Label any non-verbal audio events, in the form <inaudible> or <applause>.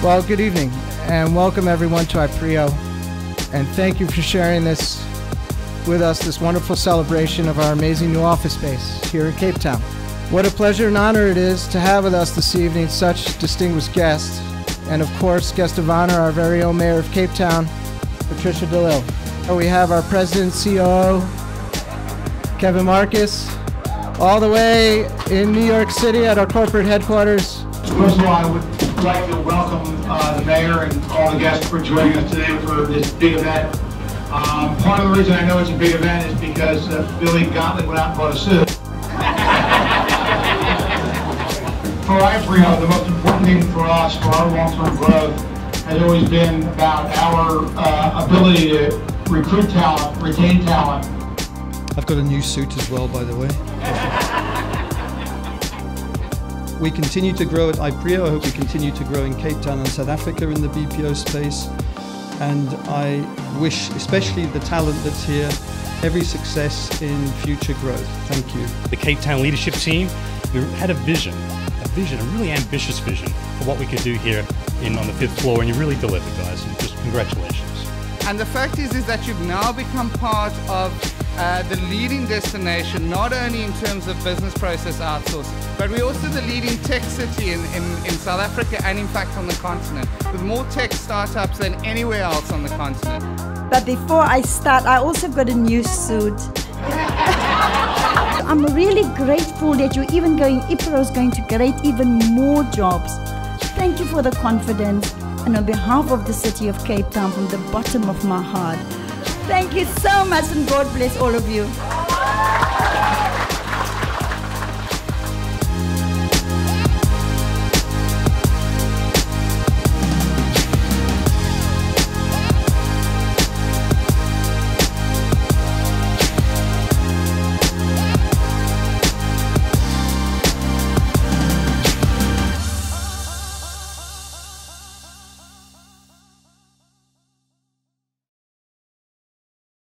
Well, good evening and welcome everyone to IPREO. And thank you for sharing this with us, this wonderful celebration of our amazing new office space here in Cape Town. What a pleasure and honor it is to have with us this evening such distinguished guests, and of course, guest of honor, our very own mayor of Cape Town, Patricia de Lille. We have our president, COO, Kevin Marcus, all the way in New York City at our corporate headquarters. First of all, I would like to welcome uh, the mayor and all the guests for joining us today for this big event. Um, part of the reason I know it's a big event is because uh, Billy Gottlieb went out and bought a suit. <laughs> for IPREO, the most important thing for us, for our long-term growth, has always been about our uh, ability to recruit talent, retain talent, I've got a new suit as well, by the way. we continue to grow at IPREO. I hope we continue to grow in Cape Town and South Africa in the BPO space. And I wish, especially the talent that's here, every success in future growth. Thank you. The Cape Town leadership team, we had a vision, a vision, a really ambitious vision for what we could do here in on the fifth floor, and you really delivered, guys. And just congratulations. And the fact is, is that you've now become part of uh, the leading destination, not only in terms of business process outsourcing, but we're also the leading tech city in, in, in South Africa and in fact on the continent, with more tech startups than anywhere else on the continent. But before I start, I also got a new suit. <laughs> I'm really grateful that you're even going, IPREO is going to create even more jobs. Thank you for the confidence. And on behalf of the city of Cape Town, from the bottom of my heart, thank you so much and God bless all of you.